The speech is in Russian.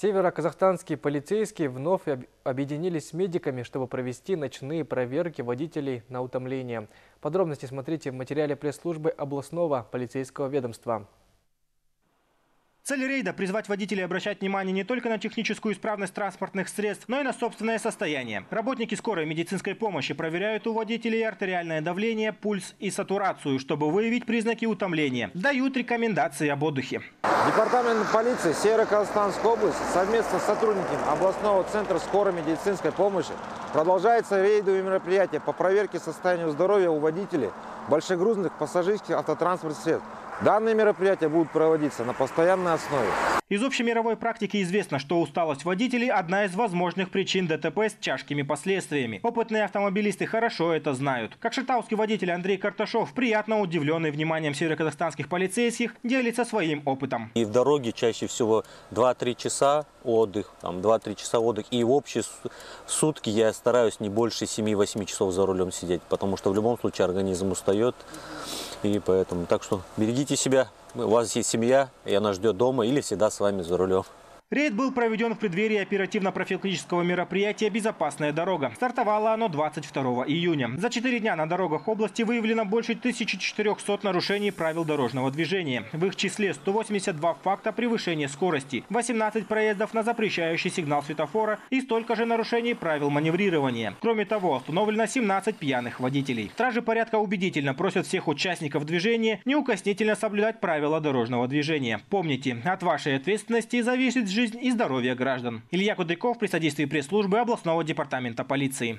Северо-казахстанские полицейские вновь об- объединились с медиками, чтобы провести ночные проверки водителей на утомление. Подробности смотрите в материале пресс-службы областного полицейского ведомства. Цель рейда – призвать водителей обращать внимание не только на техническую исправность транспортных средств, но и на собственное состояние. Работники скорой медицинской помощи проверяют у водителей артериальное давление, пульс и сатурацию, чтобы выявить признаки утомления. Дают рекомендации об отдыхе. Департамент полиции Северо-Казахстанской области совместно с сотрудниками областного центра скорой медицинской помощи продолжается рейдовые мероприятия по проверке состояния здоровья у водителей большегрузных пассажирских автотранспортных средств. Данные мероприятия будут проводиться на постоянной основе. Из общемировой практики известно, что усталость водителей – одна из возможных причин ДТП с тяжкими последствиями. Опытные автомобилисты хорошо это знают. Как шитауский водитель Андрей Карташов, приятно удивленный вниманием североказахстанских полицейских, делится своим опытом. И в дороге чаще всего 2-3 часа отдых, там 2-3 часа отдых. И в общие су- сутки я стараюсь не больше 7-8 часов за рулем сидеть, потому что в любом случае организм устает. И поэтому, так что берегите себя, у вас есть семья, и она ждет дома или всегда с вами за рулем. Рейд был проведен в преддверии оперативно-профилактического мероприятия «Безопасная дорога». Стартовало оно 22 июня. За четыре дня на дорогах области выявлено больше 1400 нарушений правил дорожного движения. В их числе 182 факта превышения скорости, 18 проездов на запрещающий сигнал светофора и столько же нарушений правил маневрирования. Кроме того, установлено 17 пьяных водителей. Стражи порядка убедительно просят всех участников движения неукоснительно соблюдать правила дорожного движения. Помните, от вашей ответственности зависит жизнь и здоровье граждан. Илья Кудыков при содействии пресс-службы областного департамента полиции.